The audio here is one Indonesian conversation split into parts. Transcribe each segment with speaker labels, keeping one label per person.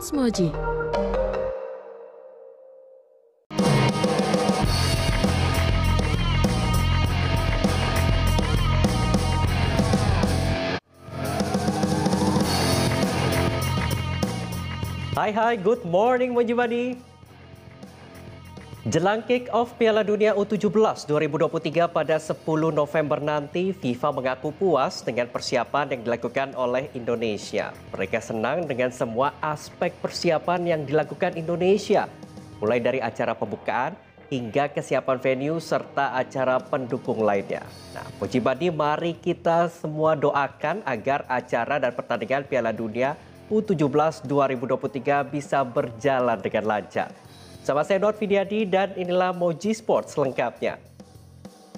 Speaker 1: smudgy.
Speaker 2: Hi, hi. Good morning, Mojibani. Jelang kick-off Piala Dunia U17 2023 pada 10 November nanti, FIFA mengaku puas dengan persiapan yang dilakukan oleh Indonesia. Mereka senang dengan semua aspek persiapan yang dilakukan Indonesia, mulai dari acara pembukaan hingga kesiapan venue serta acara pendukung lainnya. Nah, Mojibadi, mari kita semua doakan agar acara dan pertandingan Piala Dunia U17 2023 bisa berjalan dengan lancar. Sama saya Dot Vidyadi dan inilah Moji Sport selengkapnya.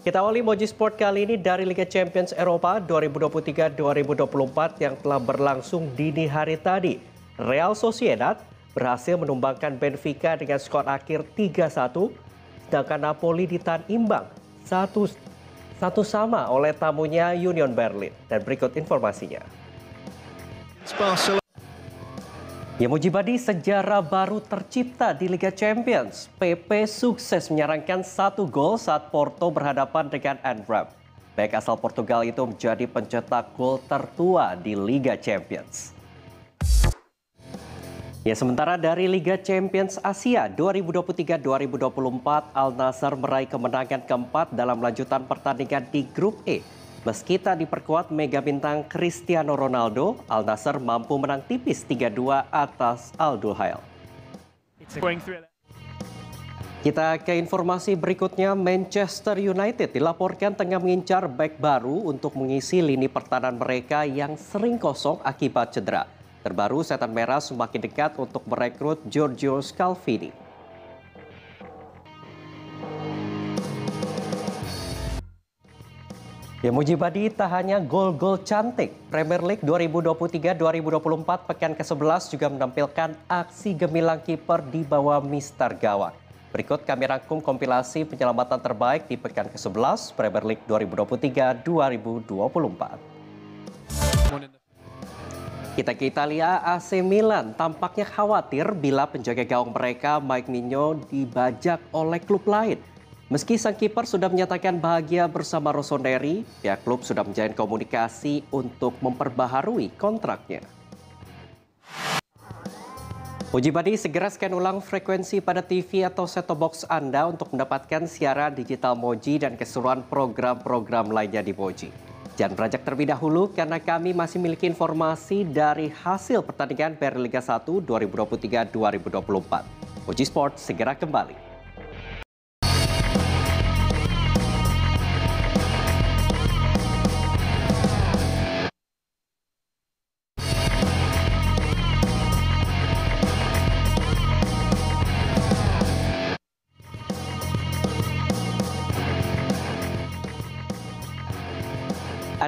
Speaker 2: Kita awali Moji Sport kali ini dari Liga Champions Eropa 2023-2024 yang telah berlangsung dini hari tadi. Real Sociedad berhasil menumbangkan Benfica dengan skor akhir 3-1, sedangkan Napoli ditahan imbang satu, satu sama oleh tamunya Union Berlin. Dan berikut informasinya. Ya Mujibadi, sejarah baru tercipta di Liga Champions. PP sukses menyerangkan satu gol saat Porto berhadapan dengan Antwerp. Baik asal Portugal itu menjadi pencetak gol tertua di Liga Champions. Ya sementara dari Liga Champions Asia 2023-2024, Al Nassr meraih kemenangan keempat dalam lanjutan pertandingan di Grup E Meski tak diperkuat mega bintang Cristiano Ronaldo, Al Nassr mampu menang tipis 3-2 atas Al Duhail. Kita ke informasi berikutnya, Manchester United dilaporkan tengah mengincar back baru untuk mengisi lini pertahanan mereka yang sering kosong akibat cedera. Terbaru, setan merah semakin dekat untuk merekrut Giorgio Scalvini. Ya Mujibadi tak hanya gol-gol cantik. Premier League 2023-2024 pekan ke-11 juga menampilkan aksi gemilang kiper di bawah Mister Gawang. Berikut kami rangkum kompilasi penyelamatan terbaik di pekan ke-11 Premier League 2023-2024. Kita ke Italia, AC Milan tampaknya khawatir bila penjaga gawang mereka Mike Mignon dibajak oleh klub lain. Meski sang kiper sudah menyatakan bahagia bersama Rossoneri, pihak klub sudah menjalin komunikasi untuk memperbaharui kontraknya. Uji Badi segera scan ulang frekuensi pada TV atau set-top box Anda untuk mendapatkan siaran digital Moji dan keseruan program-program lainnya di Moji. Jangan beranjak terlebih dahulu karena kami masih memiliki informasi dari hasil pertandingan Piala Liga 1 2023-2024. Moji Sport segera kembali.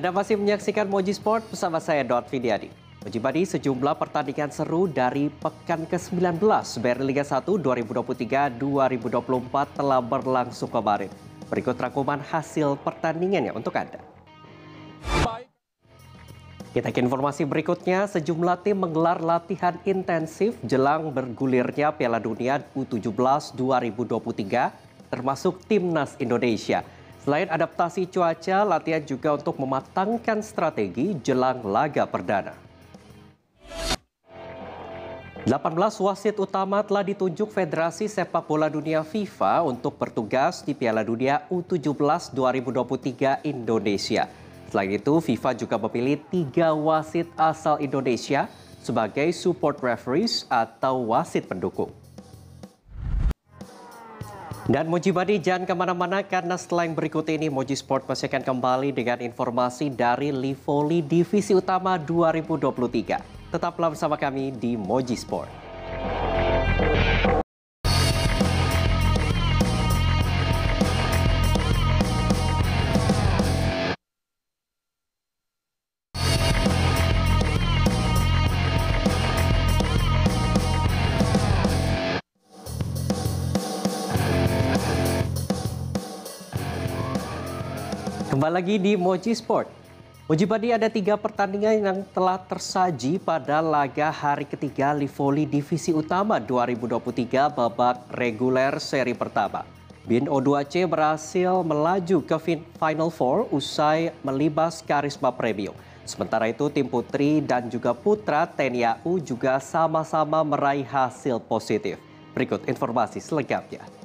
Speaker 2: Anda masih menyaksikan Moji Sport bersama saya Dot Vidiadi. Moji Badi sejumlah pertandingan seru dari pekan ke-19 BRI Liga 1 2023-2024 telah berlangsung kemarin. Berikut rangkuman hasil pertandingannya untuk Anda. Kita ke informasi berikutnya, sejumlah tim menggelar latihan intensif jelang bergulirnya Piala Dunia U17 2023 termasuk Timnas Indonesia. Selain adaptasi cuaca, latihan juga untuk mematangkan strategi jelang laga perdana. 18 wasit utama telah ditunjuk Federasi Sepak Bola Dunia FIFA untuk bertugas di Piala Dunia U17 2023 Indonesia. Selain itu, FIFA juga memilih tiga wasit asal Indonesia sebagai support referees atau wasit pendukung. Dan Mojibadi jangan ke mana-mana karena setelah yang berikut ini Moji Sport masih akan kembali dengan informasi dari Livoli Divisi Utama 2023. Tetaplah bersama kami di Moji Sport. Kembali lagi di Moji Sport. Mujibadi ada tiga pertandingan yang telah tersaji pada laga hari ketiga Livoli Divisi Utama 2023 babak reguler seri pertama. Bin O2C berhasil melaju ke Final Four usai melibas karisma premium. Sementara itu tim putri dan juga putra TNI AU juga sama-sama meraih hasil positif. Berikut informasi selengkapnya.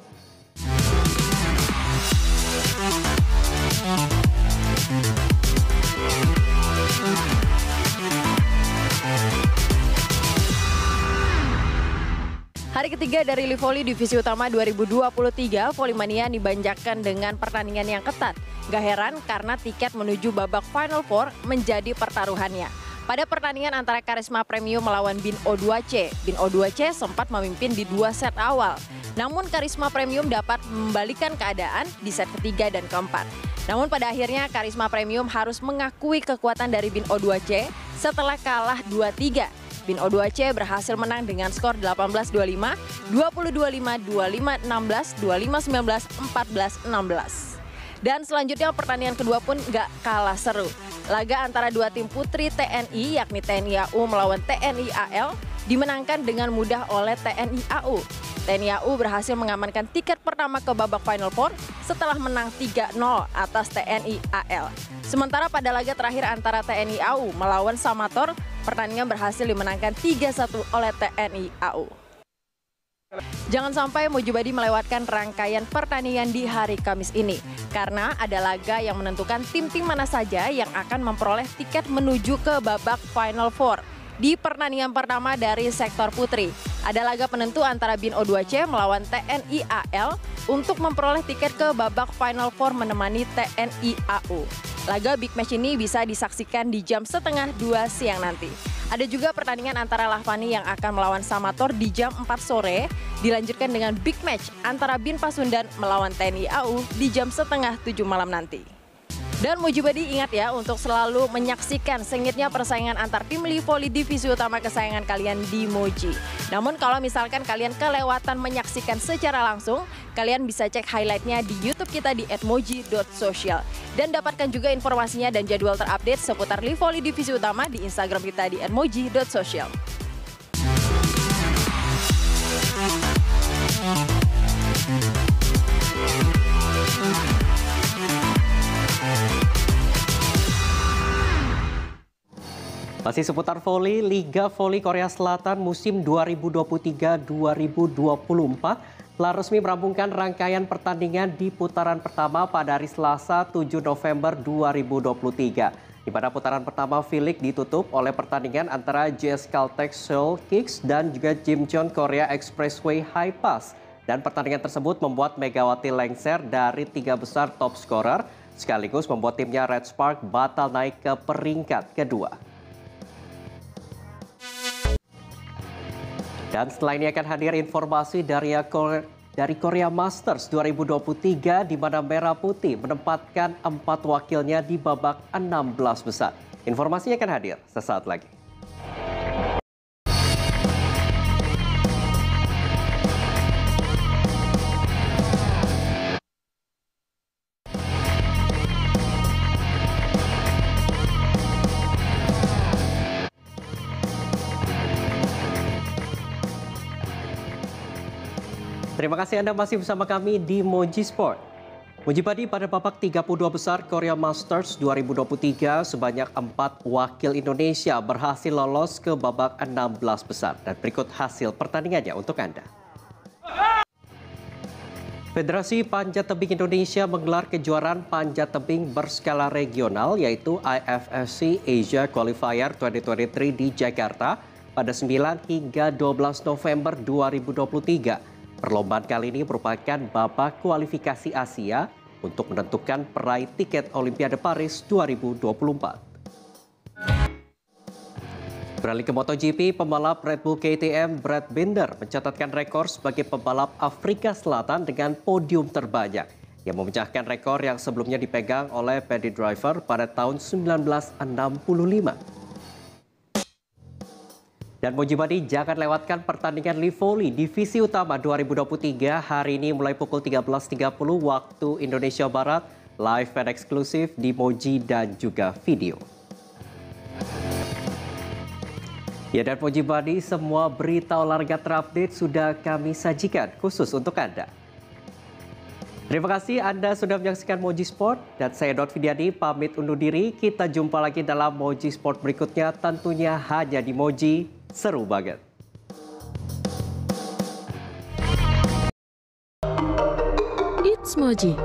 Speaker 1: Hari ketiga dari Livoli Divisi Utama 2023, Volley dibanjakan dengan pertandingan yang ketat. Gak heran karena tiket menuju babak Final Four menjadi pertaruhannya. Pada pertandingan antara Karisma Premium melawan Bin O2C, Bin O2C sempat memimpin di dua set awal. Namun Karisma Premium dapat membalikan keadaan di set ketiga dan keempat. Namun pada akhirnya Karisma Premium harus mengakui kekuatan dari Bin O2C setelah kalah 2-3 Bin O2C berhasil menang dengan skor 18-25, 20-25, 25-16, 25-19, 14-16. Dan selanjutnya pertandingan kedua pun gak kalah seru. Laga antara dua tim putri TNI yakni TNI AU melawan TNI AL dimenangkan dengan mudah oleh TNI AU. TNI AU berhasil mengamankan tiket pertama ke babak Final Four setelah menang 3-0 atas TNI AL. Sementara pada laga terakhir antara TNI AU melawan Samator, pertandingan berhasil dimenangkan 3-1 oleh TNI AU. Jangan sampai Mojibadi melewatkan rangkaian pertandingan di hari Kamis ini. Karena ada laga yang menentukan tim-tim mana saja yang akan memperoleh tiket menuju ke babak Final Four. Di pertandingan pertama dari sektor putri, ada laga penentu antara Bin O2C melawan TNI AL untuk memperoleh tiket ke babak Final Four menemani TNI AU. Laga big match ini bisa disaksikan di jam setengah dua siang nanti. Ada juga pertandingan antara Lahvani yang akan melawan Samator di jam 4 sore, dilanjutkan dengan big match antara Bin Pasundan melawan TNI AU di jam setengah tujuh malam nanti. Dan Mujibadi ingat ya untuk selalu menyaksikan sengitnya persaingan antar tim Livoli divisi utama kesayangan kalian di Moji. Namun kalau misalkan kalian kelewatan menyaksikan secara langsung, kalian bisa cek highlightnya di YouTube kita di @moji.social. Dan dapatkan juga informasinya dan jadwal terupdate seputar Livoli divisi utama di Instagram kita di @moji.social.
Speaker 2: Masih seputar voli, Liga Voli Korea Selatan musim 2023-2024 telah resmi merampungkan rangkaian pertandingan di putaran pertama pada hari Selasa 7 November 2023. Di mana putaran pertama Filik ditutup oleh pertandingan antara JS Caltech Seoul Kicks dan juga Jimcheon Korea Expressway High Pass. Dan pertandingan tersebut membuat Megawati lengser dari tiga besar top scorer sekaligus membuat timnya Red Spark batal naik ke peringkat kedua. Dan setelah ini akan hadir informasi dari dari Korea Masters 2023 di mana Merah Putih menempatkan empat wakilnya di babak 16 besar. Informasinya akan hadir sesaat lagi. Terima kasih Anda masih bersama kami di Moji Sport. Mujibadi pada babak 32 besar Korea Masters 2023 sebanyak empat wakil Indonesia berhasil lolos ke babak 16 besar. Dan berikut hasil pertandingannya untuk Anda. Federasi Panjat Tebing Indonesia menggelar kejuaraan panjat tebing berskala regional yaitu IFSC Asia Qualifier 2023 di Jakarta pada 9 hingga 12 November 2023. Perlombaan kali ini merupakan babak kualifikasi Asia untuk menentukan peraih tiket Olimpiade Paris 2024. Beralih ke MotoGP, pembalap Red Bull KTM Brad Binder mencatatkan rekor sebagai pembalap Afrika Selatan dengan podium terbanyak yang memecahkan rekor yang sebelumnya dipegang oleh Paddy Driver pada tahun 1965. Dan Moji Badi jangan lewatkan pertandingan Livoli Divisi Utama 2023 hari ini mulai pukul 13.30 waktu Indonesia Barat live dan eksklusif di Moji dan juga video. Ya dan Moji Badi semua berita olahraga terupdate sudah kami sajikan khusus untuk Anda. Terima kasih Anda sudah menyaksikan Moji Sport dan saya Dot Vidiani pamit undur diri. Kita jumpa lagi dalam Moji Sport berikutnya tentunya hanya di Moji Seru banget.
Speaker 3: It's Moji